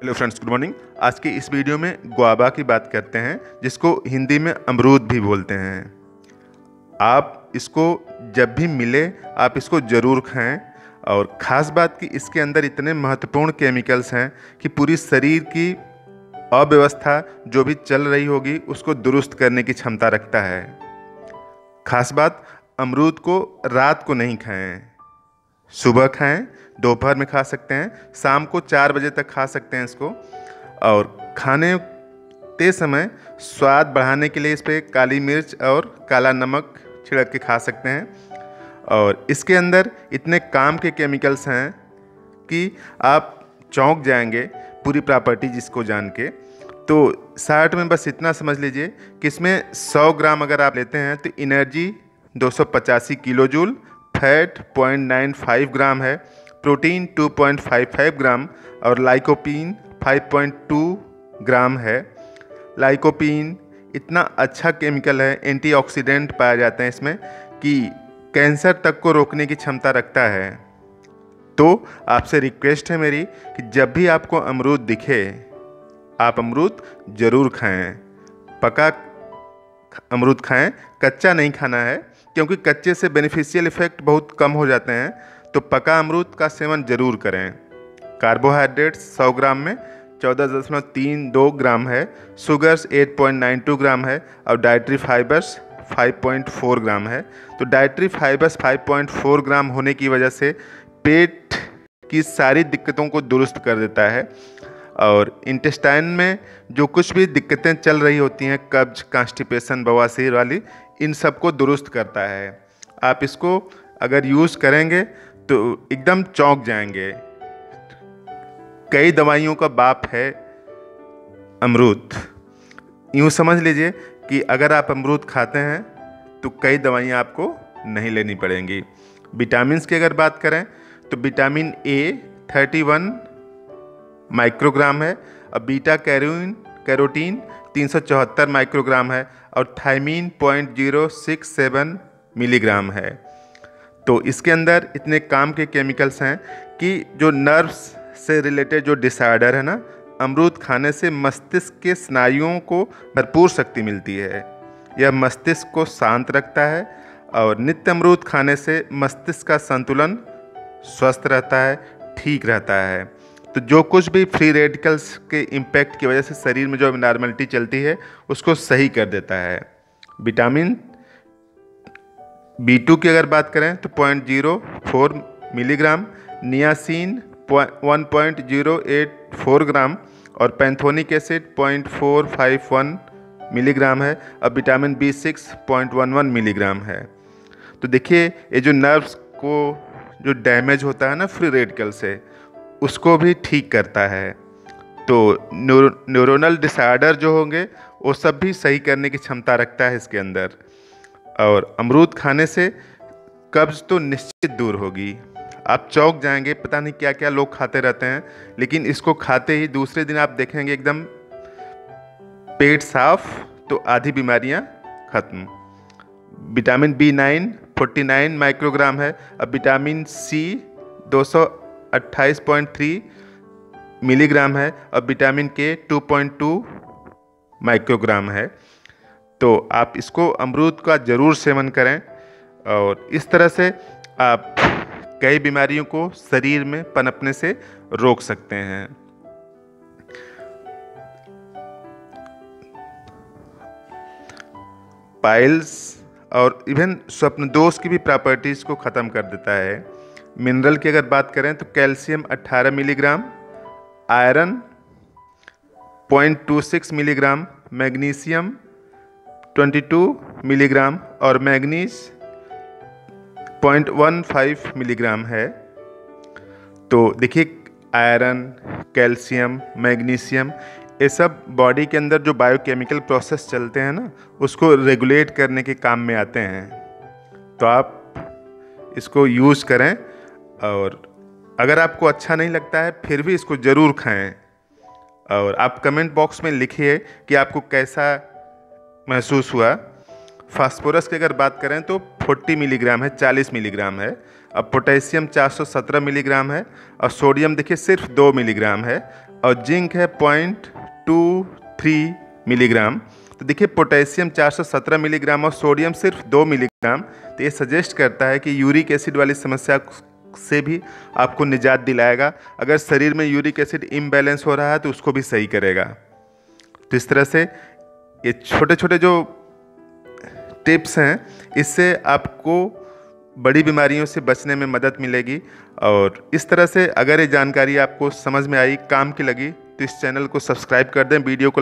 Hello friends good morning आज की इस वीडियो में गुआबा की बात करते हैं, जिसको हिंदी में अमरूद भी बोलते हैं। आप इसको जब भी मिले, आप इसको ज़रूर खाएँ। और ख़ास बात कि इसके अंदर इतने महत्वपूर्ण केमिकल्स हैं कि पूरी शरीर की अव्यवस्था जो भी चल रही होगी, उसको दुरुस्त करने की क्षमता रखता है। खास बात, अमरूद को रात को नहीं खाएँ। सुबह खाएँ, दोपहर में खा सकते हैं, शाम को चार बजे तक खा सकते हैं इसको। और खाने ते समय स्वाद बढ़ाने के लिए इस पर काली मिर्च और काला नमक छिड़क के खा सकते हैं। और इसके अंदर इतने काम के केमिकल्स हैं कि आप चौंक जाएँगे पूरी प्रॉपर्टी जिसको जान के। तो साठ में बस इतना समझ लीजिए कि इसमें 100 ग्राम अगर आप लेते हैं तो एनर्जी दो किलो जूल फैट 0.95 ग्राम है प्रोटीन 2.55 ग्राम और लाइकोपीन 5.2 ग्राम है। लाइकोपीन इतना अच्छा केमिकल है एंटीऑक्सीडेंट पाया जाता है इसमें कि कैंसर तक को रोकने की क्षमता रखता है। तो आपसे रिक्वेस्ट है मेरी कि जब भी आपको अमरूद दिखे, आप अमरूद ज़रूर खाएँ। पका अमरूद खाएँ, कच्चा नहीं खाना है क्योंकि कच्चे से बेनिफिशियल इफ़ेक्ट बहुत कम हो जाते हैं तो पका अमरूद का सेवन ज़रूर करें। कार्बोहाइड्रेट्स 100 ग्राम में चौदह दशमलव तीन दो ग्राम है शुगर्स 8.92 ग्राम है, और डाइट्री फाइबर्स 5.4 ग्राम है। तो डाइट्री फाइबर्स 5.4 ग्राम होने की वजह से पेट की सारी दिक्कतों को दुरुस्त कर देता है, और इंटेस्टाइन में जो कुछ भी दिक्कतें चल रही होती हैं, कब्ज कॉन्स्टिपेशन बवासीर वाली इन सबको दुरुस्त करता है। आप इसको अगर यूज़ करेंगे तो एकदम चौंक जाएँगे। कई दवाइयों का बाप है अमरूद। यूँ समझ लीजिए कि अगर आप अमरूद खाते हैं तो कई दवाइयाँ आपको नहीं लेनी पड़ेंगी। विटामिन की अगर बात करें तो vitamin A thirty one microgram है और बीटा कैरोइन कैरोटीन तीन सौ चौहत्तर माइक्रोग्राम है और thiamine point zero six seven milligram है। तो इसके अंदर इतने काम के केमिकल्स हैं कि जो नर्व्स से रिलेटेड जो डिसऑर्डर है ना, अमरूद खाने से मस्तिष्क के स्नायुओं को भरपूर शक्ति मिलती है। यह मस्तिष्क को शांत रखता है और नित्य अमरूद खाने से मस्तिष्क का संतुलन स्वस्थ रहता है, ठीक रहता है। तो जो कुछ भी फ्री रेडिकल्स के इम्पैक्ट की वजह से शरीर में जो नॉर्मलिटी चलती है, उसको सही कर देता है। विटामिन बी टू की अगर बात करें तो point zero four milligram niacin one point zero eight four gram और pantothenic acid point four five one milligram है। और vitamin B six point one one milligram है। तो देखिए, ये जो नर्व्स को जो डैमेज होता है ना फ्री रेडिकल से उसको भी ठीक करता है। तो न्यूरोनल डिसऑर्डर जो होंगे, वो सब भी सही करने की क्षमता रखता है इसके अंदर। और अमरूद खाने से कब्ज़ तो निश्चित दूर होगी। आप चौक जाएँगे, पता नहीं क्या क्या लोग खाते रहते हैं, लेकिन इसको खाते ही दूसरे दिन आप देखेंगे एकदम पेट साफ़ तो आधी बीमारियाँ खत्म। Vitamin B nine, forty nine microgram है। अब विटामिन सी, दो सौ अट्ठाईस पॉइंट थ्री मिलीग्राम है और विटामिन के टू पॉइंट टू माइक्रोग्राम है। तो आप इसको अमरूद का ज़रूर सेवन करें और इस तरह से आप कई बीमारियों को शरीर में पनपने से रोक सकते हैं। पाइल्स और इवन स्वप्न दोष की भी प्रॉपर्टीज़ को ख़त्म कर देता है। मिनरल की अगर बात करें तो calcium 18 milligram, iron 0.26 milligram, magnesium 22 milligram और मैग्नीज 0.15 मिलीग्राम है। तो देखिए, आयरन, कैल्शियम, मैग्नीशियम, ये सब बॉडी के अंदर जो बायोकेमिकल प्रोसेस चलते हैं ना, उसको रेगुलेट करने के काम में आते हैं। तो आप इसको यूज़ करें। और अगर आपको अच्छा नहीं लगता है, फिर भी इसको ज़रूर खाएँ। और आप कमेंट बॉक्स में लिखिए कि आपको कैसा महसूस हुआ। फास्फोरस की अगर बात करें तो 40 मिलीग्राम है 40 मिलीग्राम है। अब पोटेशियम 417 मिलीग्राम है और सोडियम देखिए सिर्फ़ दो मिलीग्राम है। और जिंक है पॉइंट टू थ्री मिलीग्राम। तो देखिए पोटेशियम 417 मिलीग्राम और सोडियम सिर्फ़ दो मिलीग्राम। तो ये सजेस्ट करता है कि यूरिक एसिड वाली समस्या से भी आपको निजात दिलाएगा। अगर शरीर में यूरिक एसिड इम्बैलेंस हो रहा है तो उसको भी सही करेगा। तो इस तरह से ये छोटे छोटे जो टिप्स हैं, इससे आपको बड़ी बीमारियों से बचने में मदद मिलेगी। और इस तरह से अगर ये जानकारी आपको समझ में आई, काम की लगी तो इस चैनल को सब्सक्राइब कर दें, वीडियो को